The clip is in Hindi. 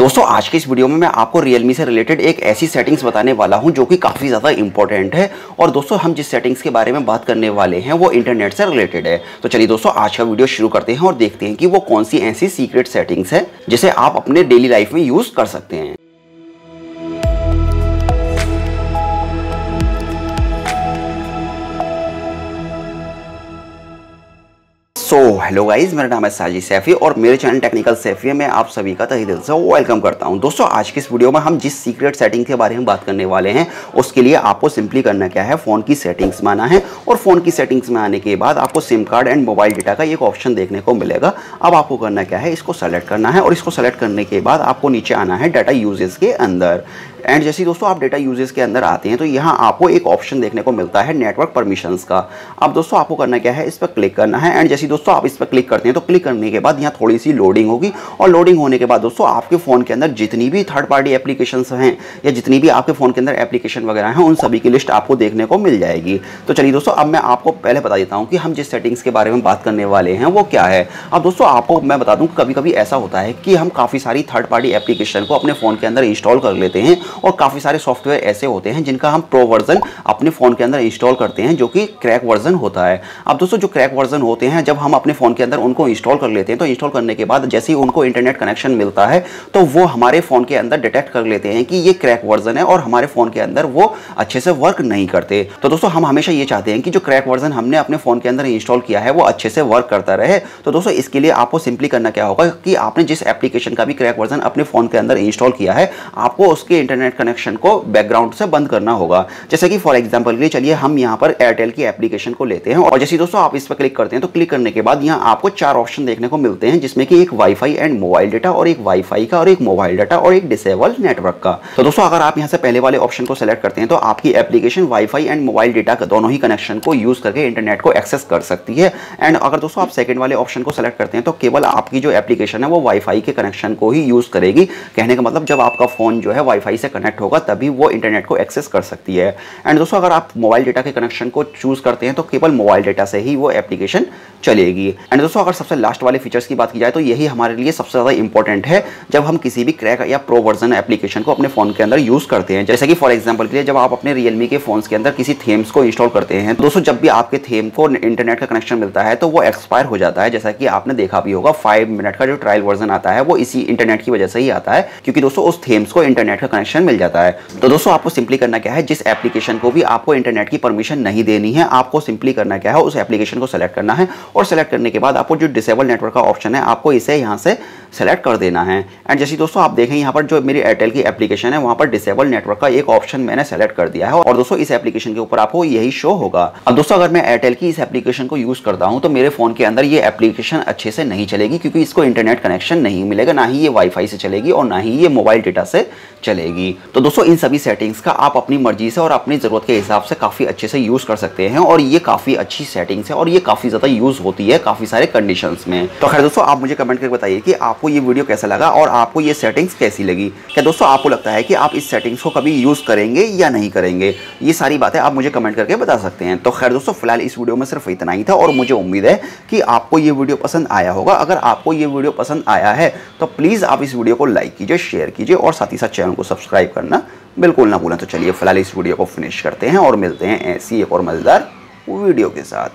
दोस्तों, आज के इस वीडियो में मैं आपको Realme से रिलेटेड एक ऐसी सेटिंग्स बताने वाला हूँ जो कि काफ़ी ज़्यादा इंपॉर्टेंट है। और दोस्तों, हम जिस सेटिंग्स के बारे में बात करने वाले हैं, वो इंटरनेट से रिलेटेड है। तो चलिए दोस्तों, आज का वीडियो शुरू करते हैं और देखते हैं कि वो कौन सी ऐसी सीक्रेट सेटिंग्स है जिसे आप अपने डेली लाइफ में यूज़ कर सकते हैं। सो हेलो गाइज़ मेरा नाम है साजी सैफी और मेरे चैनल टेक्निकल सैफी में आप सभी का तही दिल से वेलकम करता हूँ। दोस्तों, आज की इस वीडियो में हम जिस सीक्रेट सेटिंग के बारे में बात करने वाले हैं, उसके लिए आपको सिंपली करना क्या है? फ़ोन की सेटिंग्स में आना है और फ़ोन की सेटिंग्स में आने के बाद आपको SIM card and mobile data का एक ऑप्शन देखने को मिलेगा। अब आपको करना क्या है? इसको सेलेक्ट करना है और इसको सेलेक्ट करने के बाद आपको नीचे आना है डाटा यूजेस के अंदर। एंड जैसे दोस्तों आप डेटा यूजेस के अंदर आते हैं तो यहाँ आपको एक ऑप्शन देखने को मिलता है नेटवर्क परमिशंस का। अब दोस्तों आपको करना क्या है? इस पर क्लिक करना है। एंड जैसे दोस्तों आप इस पर क्लिक करते हैं तो क्लिक करने के बाद यहाँ थोड़ी सी लोडिंग होगी। और लोडिंग होने के बाद दोस्तों आपके फ़ोन के अंदर जितनी भी थर्ड पार्टी एप्लीकेशन हैं, या जितनी भी आपके फ़ोन के अंदर एप्लीकेशन वगैरह हैं, उन सभी की लिस्ट आपको देखने को मिल जाएगी। तो चलिए दोस्तों, अब मैं आपको पहले बता देता हूँ कि हम जिस सेटिंग्स के बारे में बात करने वाले हैं, वो क्या है। अब दोस्तों आपको मैं बता दूँ कभी कभी ऐसा होता है कि हम काफ़ी सारी थर्ड पार्टी एप्लीकेशन को अपने फ़ोन के अंदर इंस्टॉल कर लेते हैं और काफ़ी सारे सॉफ्टवेयर ऐसे होते हैं जिनका हम प्रो वर्जन अपने फ़ोन के अंदर इंस्टॉल करते हैं, जो कि क्रैक वर्जन होता है। अब दोस्तों, जो क्रैक वर्जन होते हैं, जब हम अपने फ़ोन के अंदर उनको इंस्टॉल कर लेते हैं तो इंस्टॉल करने के बाद जैसे ही उनको इंटरनेट कनेक्शन मिलता है तो वो हमारे फ़ोन के अंदर डिटेक्ट कर लेते हैं कि ये क्रैक वर्जन है और हमारे फ़ोन के अंदर वो अच्छे से वर्क नहीं करते। तो दोस्तों, हम हमेशा ये चाहते हैं कि जो क्रैक वर्जन हमने अपने फ़ोन के अंदर इंस्टॉल किया है, वो अच्छे से वर्क करता रहे। तो दोस्तों, इसके लिए आपको सिंपली करना क्या होगा कि आपने जिस एप्लीकेशन का भी क्रैक वर्जन अपने फ़ोन के अंदर इंस्टॉल किया है, आपको उसके इंटरनेट कनेक्शन को बैकग्राउंड से बंद करना होगा। जैसे कि फॉर एग्ज़ाम्पल के लिए चलिए हम यहाँ पर एयरटेल की एप्लीकेशन को लेते हैं। और जैसे दोस्तों आप इस पर क्लिक करते हैं तो क्लिक करने के बाद यहाँ आपको चार ऑप्शन देखने को मिलते हैं, जिसमें कि एक वाईफाई एंड मोबाइल डेटा और एक वाईफाई का और एक मोबाइल डाटा और एक डिसेबल नेटवर्क का। तो दोस्तों, अगर आप यहाँ से पहले वाले ऑप्शन को सेलेक्ट करते हैं तो आपकी application WiFi and mobile data का दोनों ही कनेक्शन को यूज़ करके इंटरनेट को एक्सेस कर सकती है। एंड अगर दोस्तों आप सेकंड वाले ऑप्शन को सेलेक्ट करते हैं तो केवल आपकी जो एप्लीकेशन है, वो वाईफाई के कनेक्शन को ही यूज़ करेगी। कहने का मतलब जब आपका फ़ोन जो है वाईफाई से कनेक्ट होगा, तभी वो इंटरनेट को एक्सेस कर सकती है। एंड दोस्तों, अगर आप मोबाइल डेटा के कनेक्शन को चूज़ करते हैं तो केवल मोबाइल डेटा से ही वो एप्लीकेशन चलेगी। एंड दोस्तों, अगर सबसे लास्ट वाले फीचर्स की बात की जाए तो यही हमारे लिए सबसे ज़्यादा इंपॉर्टेंट है, जब हम किसी भी क्रैक या प्रो वर्जन एप्लीकेशन को अपने फ़ोन के अंदर यूज़ करते हैं। जैसे कि फॉर एग्ज़ाम्पल के लिए, जब आप अपने रियलमी के फ़ोन के अंदर किसी थेम्स को इंस्टॉल करते हैं तो दोस्तों, जब भी आपके थेम को इंटरनेट का कनेक्शन मिलता है तो वो एक्सपायर हो जाता है। जैसा कि आपने देखा भी होगा फाइव मिनट का जो ट्रायल वर्जन आता है, वो इसी इंटरनेट की वजह से ही आता है, क्योंकि दोस्तों, उस थेम्स को इंटरनेट का कनेक्शन मिल जाता है। तो दोस्तों, आपको सिंपली करना क्या है? जिस एप्लीकेशन को भी आपको इंटरनेट की परमिशन नहीं देनी है, आपको सिंपली करना क्या है? उस एप्लीकेशन को सेलेक्ट करना है और सेलेक्ट करने के बाद आपको जो डिसेबल नेटवर्क का ऑप्शन है, आपको इसे यहाँ से सेलेक्ट कर देना है। एंड जैसे दोस्तों आप देखें, यहाँ पर जो मेरी एयरटेल की एप्लीकेशन है, वहाँ पर डिसेबल नेटवर्क का एक ऑप्शन मैंने सेलेक्ट कर दिया है और दोस्तों, इस एप्लीकेशन के ऊपर आपको यही शो होगा। अब दोस्तों, अगर मैं एयरटेल की इस एप्लीकेशन को यूज़ करता हूँ तो मेरे फ़ोन के अंदर ये एप्लीकेशन अच्छे से नहीं चलेगी, क्योंकि इसको इंटरनेट कनेक्शन नहीं मिलेगा, ना ही ये वाईफाई से चलेगी और ना ही ये मोबाइल डेटा से चलेगी। तो दोस्तों, इन सभी सेटिंग्स का आप अपनी मर्ज़ी से और अपनी ज़रूरत के हिसाब से काफ़ी अच्छे से यूज़ कर सकते हैं और ये काफ़ी अच्छी सेटिंग्स है और ये काफ़ी ज़्यादा यूज़ होती है काफ़ी सारे कंडीशन में। तो खैर दोस्तों, आप मुझे कमेंट करके बताइए कि आपको ये वीडियो कैसा लगा और आपको ये सेटिंग्स कैसी लगी। क्या दोस्तों, आपको लगता है कि आप इस सेटिंग्स को कभी यूज़ करेंगे या नहीं करेंगे? ये सारी बातें आप मुझे कमेंट करके बता सकते हैं। तो खैर दोस्तों, फ़िलहाल इस वीडियो में सिर्फ़ इतना ही था और मुझे उम्मीद है कि आपको ये वीडियो पसंद आया होगा। अगर आपको ये वीडियो पसंद आया है तो प्लीज़ आप इस वीडियो को लाइक कीजिए शेयर कीजिए और साथ ही साथ चैनल को सब्सक्राइब करना। बिल्कुल ना भूलें तो चलिए फ़िलहाल इस वीडियो को फिनिश करते हैं और मिलते हैं ऐसी एक और मज़ेदार वीडियो के साथ।